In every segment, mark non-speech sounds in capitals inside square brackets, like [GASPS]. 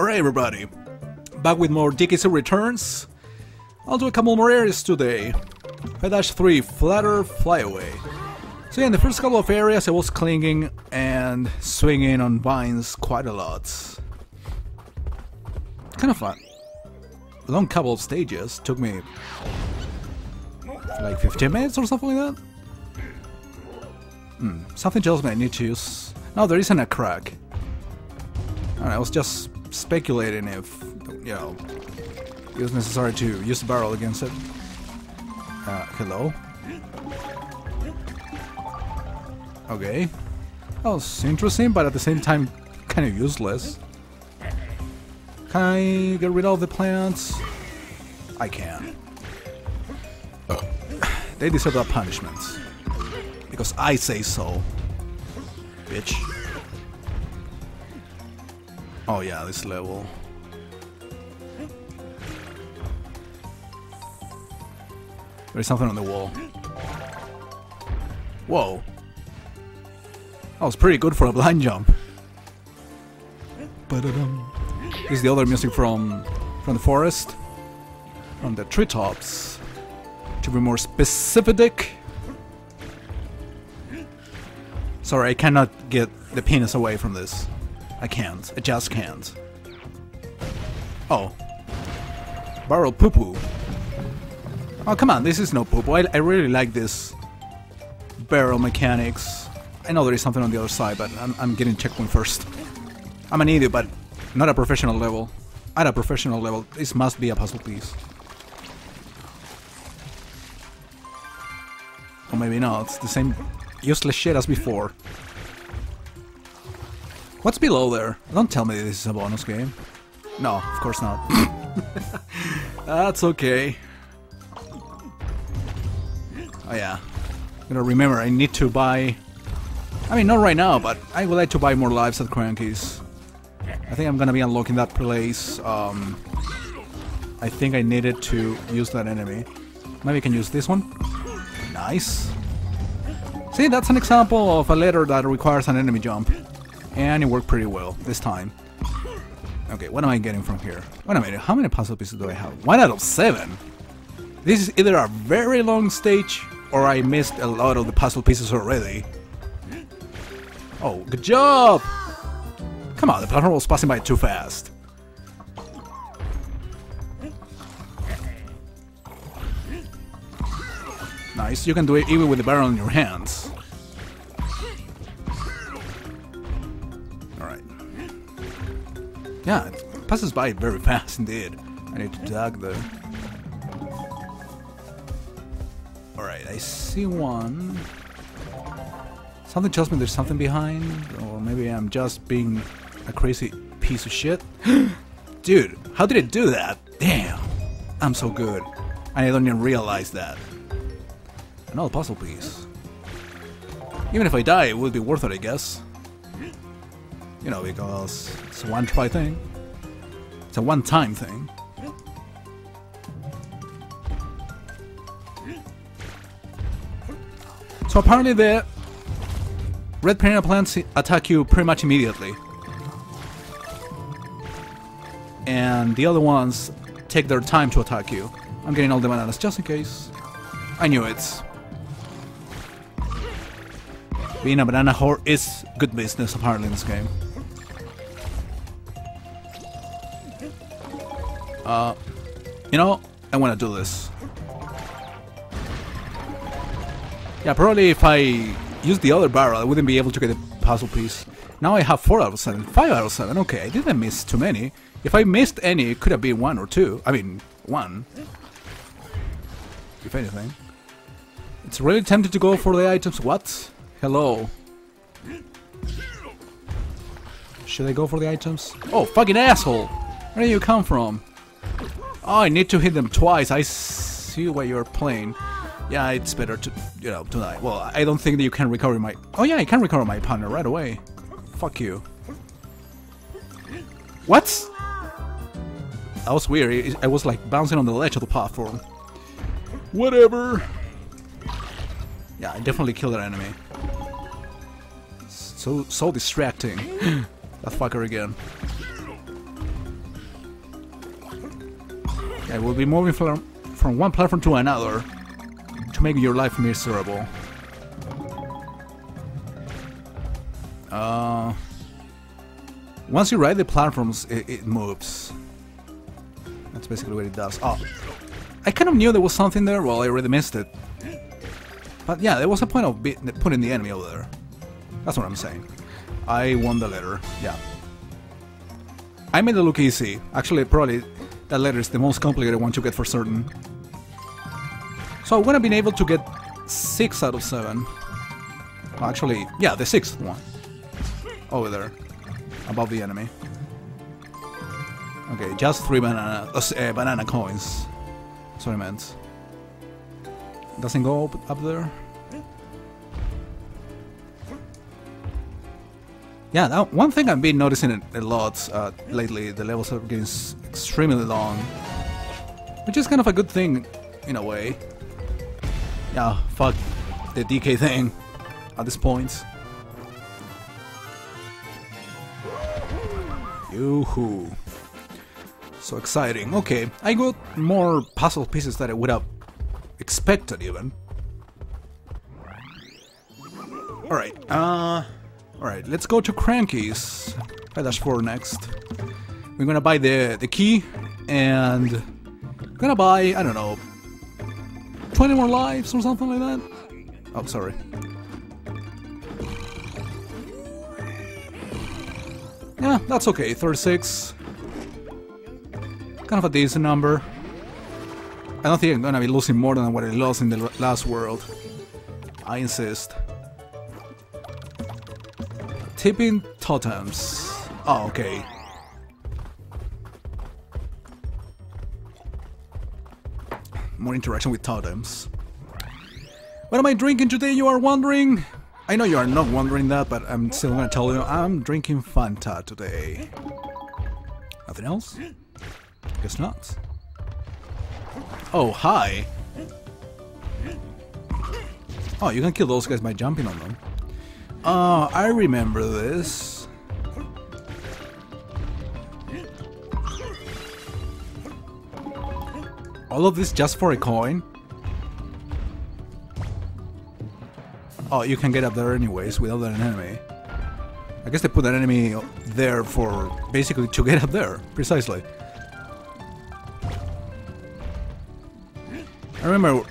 Alright everybody, back with more DKC Returns. I'll do a couple more areas today. 5-3 Flutter Flyaway. So yeah, in the first couple of areas I was clinging and swinging on vines quite a lot. Kind of fun. A long couple of stages, took me like 15 minutes or something like that. Hmm, something tells me I need to use... No, there isn't a crack. I was just speculating if, you know, it was necessary to use the barrel against it. Uh, hello? Okay. That was interesting, but at the same time, kind of useless. Can I get rid of the plants? I can. [SIGHS] They deserve that punishment. Because I say so. Bitch. Oh yeah, this level. There's something on the wall. Whoa. That was pretty good for a blind jump. This is the other music from from the forest. From the treetops. To be more specific. Sorry, I cannot get the penis away from this. I can't. I just can't. Oh. Barrel poo poo. Oh, come on, this is no poo poo. I, I really like this barrel mechanics. I know there is something on the other side, but I'm, I'm getting checkpoint first. I'm an idiot, but not a professional level. At a professional level, this must be a puzzle piece. Or maybe not, it's the same useless shit as before. What's below there? Don't tell me this is a bonus game. No, of course not. [LAUGHS] That's okay. Oh yeah. Gonna remember I need to buy... I mean, not right now, but I would like to buy more lives at Cranky's. I think I'm gonna be unlocking that place. Um, I think I needed to use that enemy. Maybe I can use this one. Nice. See, that's an example of a letter that requires an enemy jump. And it worked pretty well this time. Okay, what am I getting from here? Wait a minute, how many puzzle pieces do I have? One out of seven! This is either a very long stage, or I missed a lot of the puzzle pieces already. Oh, good job! Come on, the platform was passing by too fast. Nice, you can do it even with the barrel in your hands. Yeah, it passes by very fast indeed. I need to tag though. Alright, I see one. Something tells me there's something behind, or maybe I'm just being a crazy piece of shit. [GASPS] Dude, how did it do that? Damn, I'm so good. I don't even realize that. Another puzzle piece. Even if I die, it would be worth it, I guess. You know, because it's a one-try thing. It's a one-time thing. So apparently the red piranha plants attack you pretty much immediately. And the other ones take their time to attack you. I'm getting all the bananas just in case. I knew it. Being a banana whore is good business apparently in this game. Uh, you know, I want to do this. Yeah, probably if I use the other barrel, I wouldn't be able to get a puzzle piece. Now I have 4 out of 7. 5 out of 7. Okay, I didn't miss too many. If I missed any, it could have been 1 or 2. I mean, 1. If anything. It's really tempted to go for the items. What? Hello. Should I go for the items? Oh, fucking asshole! Where do you come from? Oh, I need to hit them twice. I see what you're playing. Yeah, it's better to, you know, tonight. Well, I don't think that you can recover my... Oh yeah, I can recover my partner right away. Fuck you. What? That was weird. I was like bouncing on the ledge of the platform. Whatever. Yeah, I definitely killed that enemy. So, so distracting. [GASPS] that fucker again. I will be moving from, from one platform to another to make your life miserable. Uh, once you ride the platforms, it, it moves. That's basically what it does. Oh, I kind of knew there was something there. Well, I already missed it. But yeah, there was a point of putting the enemy over there. That's what I'm saying. I won the letter. Yeah. I made it look easy. Actually, probably that letter is the most complicated one to get for certain. So I would have been able to get 6 out of 7. Actually, yeah, the 6th one. Over there. Above the enemy. Okay, just 3 banana, uh, banana coins. Sorry, man. Doesn't go up, up there? Yeah, that, one thing I've been noticing a lot uh, lately, the levels are getting extremely long. Which is kind of a good thing, in a way. Yeah, fuck the DK thing at this point. Yoo-hoo. So exciting. Okay, I got more puzzle pieces that I would have expected even. Alright, uh... Alright, let's go to Cranky's. I dash 4 next. We're gonna buy the, the key, and... Gonna buy, I don't know... 20 more lives or something like that? Oh, sorry. Yeah, that's okay, 36. Kind of a decent number. I don't think I'm gonna be losing more than what I lost in the last world. I insist. Tipping totems. Oh, okay. More interaction with totems. What am I drinking today, you are wondering? I know you are not wondering that, but I'm still gonna tell you, I'm drinking Fanta today. Nothing else? Guess not. Oh, hi! Oh, you can kill those guys by jumping on them. Oh, I remember this. All of this just for a coin? Oh, you can get up there anyways without an enemy. I guess they put an enemy there for basically to get up there, precisely. I remember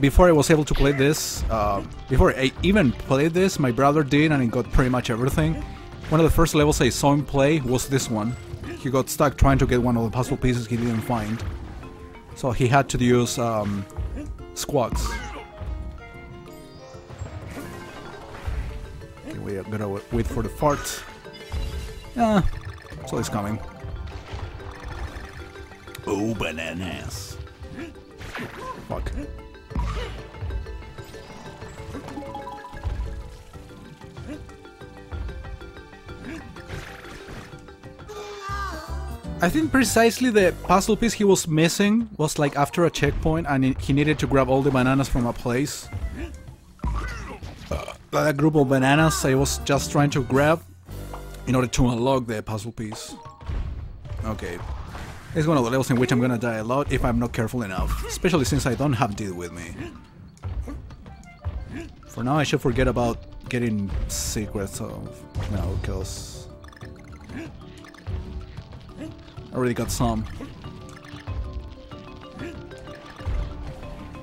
before I was able to play this, uh, before I even played this, my brother did and he got pretty much everything. One of the first levels I saw him play was this one. He got stuck trying to get one of the puzzle pieces he didn't find. So he had to use um, Squawks. Okay, we gotta wait for the fart. Yeah, so he's coming. Oh, bananas. Fuck. I think precisely the puzzle piece he was missing was like after a checkpoint and he needed to grab all the bananas from a place. Uh, a group of bananas I was just trying to grab in order to unlock the puzzle piece. Okay. It's one of the levels in which I'm gonna die a lot if I'm not careful enough, especially since I don't have Diddy with me. For now I should forget about getting secrets of, know, kills. Already got some.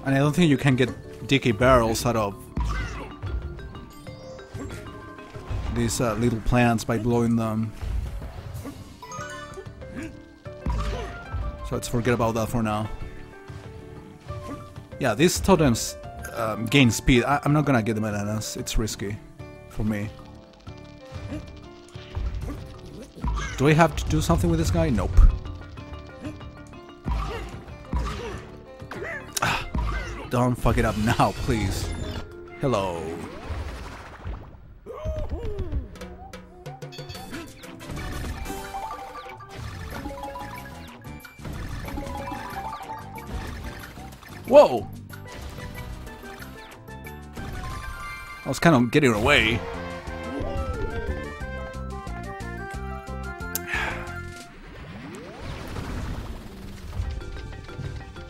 And I don't think you can get DK barrels out of these uh, little plants by blowing them. So let's forget about that for now. Yeah, these totems um, gain speed. I am not gonna get the bananas. It's risky for me. Do I have to do something with this guy? Nope. Don't fuck it up now, please. Hello. Whoa! I was kind of getting away. [SIGHS]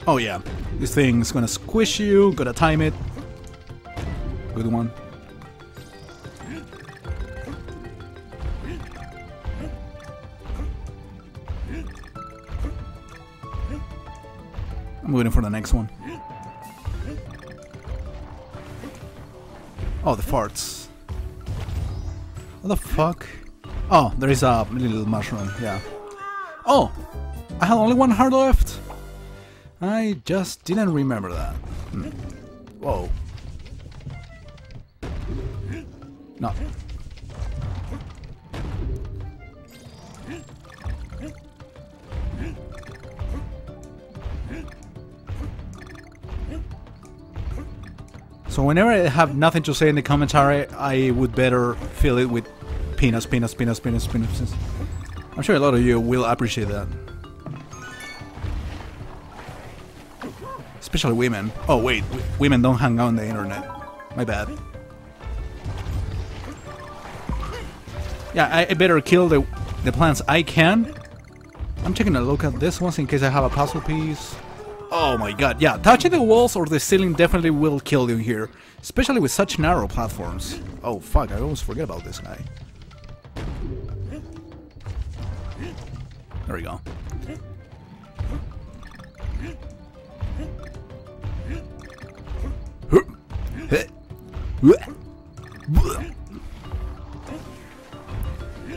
Oh yeah, this thing's gonna squish you, gotta time it. Good one. I'm waiting for the next one. Oh, the farts. What the fuck? Oh, there is a little mushroom, yeah. Oh! I have only one heart left! I just didn't remember that. Hmm. Whoa. No. So whenever I have nothing to say in the commentary, I would better fill it with peanuts, peanuts, peanuts, peanuts, peanuts. I'm sure a lot of you will appreciate that. Especially women. Oh wait, women don't hang out on the internet. My bad. Yeah, I, I better kill the, the plants I can. I'm taking a look at this one in case I have a puzzle piece. Oh my god, yeah, touching the walls or the ceiling definitely will kill you here. Especially with such narrow platforms. Oh fuck, I almost forget about this guy. There we go.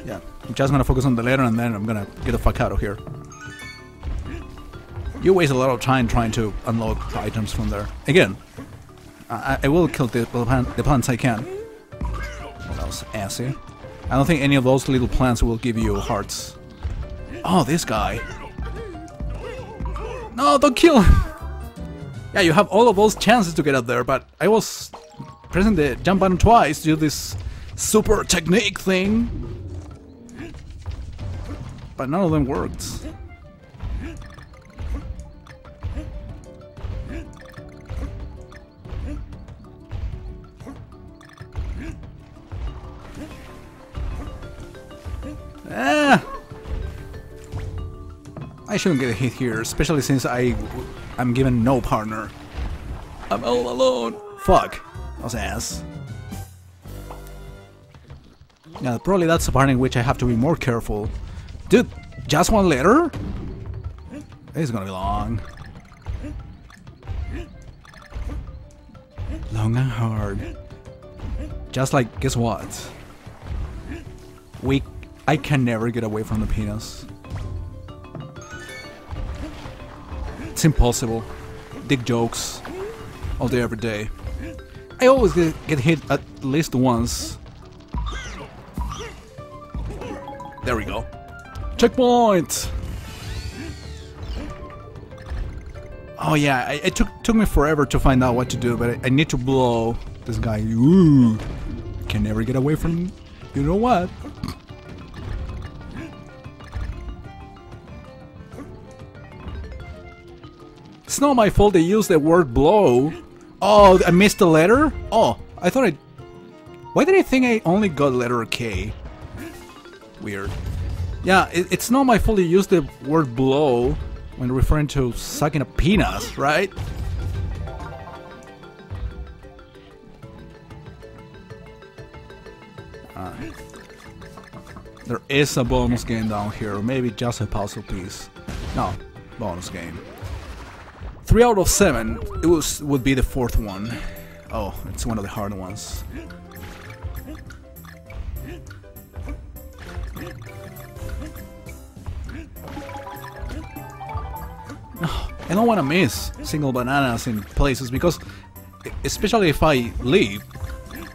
Yeah, I'm just gonna focus on the letter and then I'm gonna get the fuck out of here. You waste a lot of time trying to unlock the items from there. Again, I, I will kill the, the plants I can. What else? Assy. Eh? I don't think any of those little plants will give you hearts. Oh, this guy. No, don't kill him! Yeah, you have all of those chances to get up there, but I was pressing the jump button twice to do this super technique thing. But none of them worked. Ah! I shouldn't get a hit here, especially since I, I'm given no partner. I'm all alone. Fuck. That was ass. Yeah, probably that's the part in which I have to be more careful. Dude, just one letter? Is gonna be long. Long and hard. Just like, guess what? We I can never get away from the penis. Impossible. Dick jokes. All day, every day. I always get, get hit at least once. There we go. Checkpoint! Oh yeah, I, it took took me forever to find out what to do, but I, I need to blow this guy. Ooh, can never get away from you know what? It's not my fault they used the word blow. Oh, I missed the letter? Oh, I thought I... Why did I think I only got letter K? Weird. Yeah, it, it's not my fault they used the word blow when referring to sucking a penis, right? There is a bonus game down here, maybe just a puzzle piece. No, bonus game. Three out of seven. It was would be the fourth one. Oh, it's one of the hard ones. Oh, I don't want to miss single bananas in places because, especially if I leave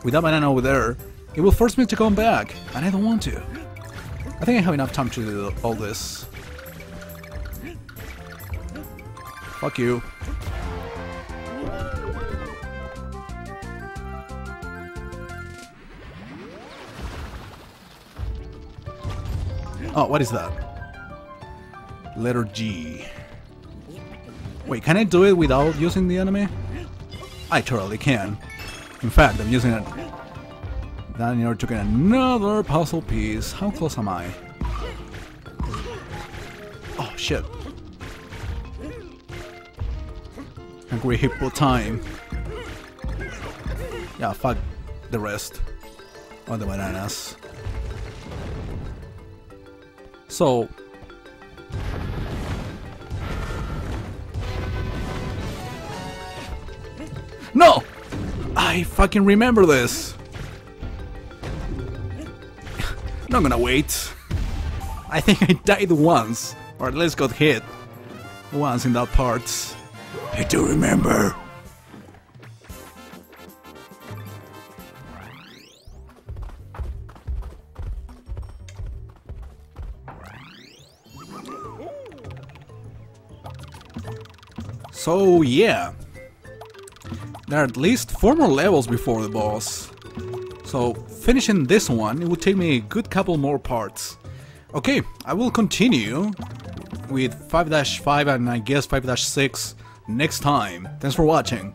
with that banana over there, it will force me to come back, and I don't want to. I think I have enough time to do all this. Fuck you. Oh, what is that? Letter G. Wait, can I do it without using the enemy? I totally can. In fact, I'm using it then to get another puzzle piece. How close am I? Oh, shit. Angry Hippo time. Yeah, fuck the rest. On the bananas. So... No! I fucking remember this! I'm not gonna wait. I think I died once, or at least got hit once in that part. I do remember. So yeah, there are at least 4 more levels before the boss. So finishing this one, it would take me a good couple more parts. Okay, I will continue with 5-5 and I guess 5-6 next time. Thanks for watching.